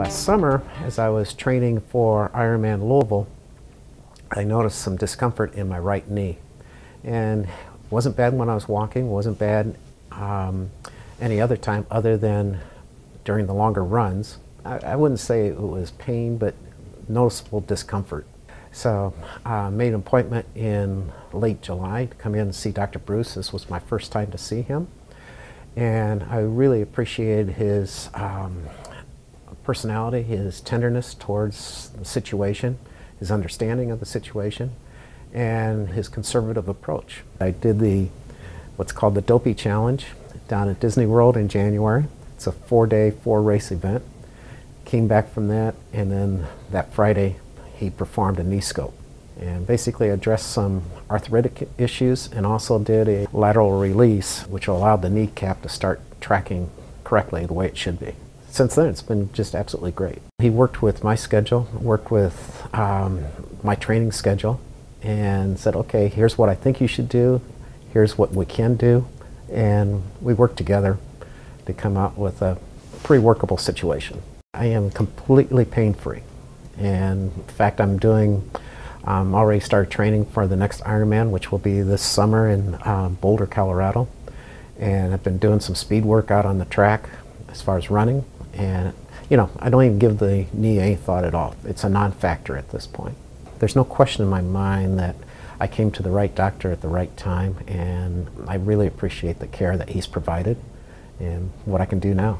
Last summer, as I was training for Ironman Louisville, I noticed some discomfort in my right knee. And wasn't bad when I was walking, wasn't bad um, any other time other than during the longer runs. I, I wouldn't say it was pain, but noticeable discomfort. So I uh, made an appointment in late July to come in and see Dr. Bruce. This was my first time to see him. And I really appreciated his um, personality, his tenderness towards the situation, his understanding of the situation, and his conservative approach. I did the what's called the Dopey Challenge down at Disney World in January. It's a four-day, four-race event. Came back from that, and then that Friday he performed a knee scope and basically addressed some arthritic issues and also did a lateral release which allowed the kneecap to start tracking correctly the way it should be since then, it's been just absolutely great. He worked with my schedule, worked with um, my training schedule, and said, okay, here's what I think you should do, here's what we can do, and we worked together to come out with a pretty workable situation. I am completely pain free, and in fact, I'm doing. Um, already started training for the next Ironman, which will be this summer in um, Boulder, Colorado. And I've been doing some speed work out on the track as far as running and, you know, I don't even give the knee any thought at all. It's a non-factor at this point. There's no question in my mind that I came to the right doctor at the right time, and I really appreciate the care that he's provided and what I can do now.